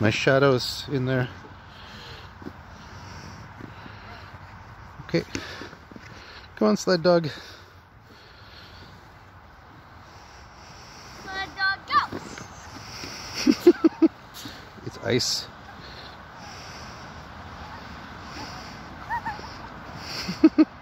My shadows in there. Okay. Come on, sled dog. Sled dog go. It's ice.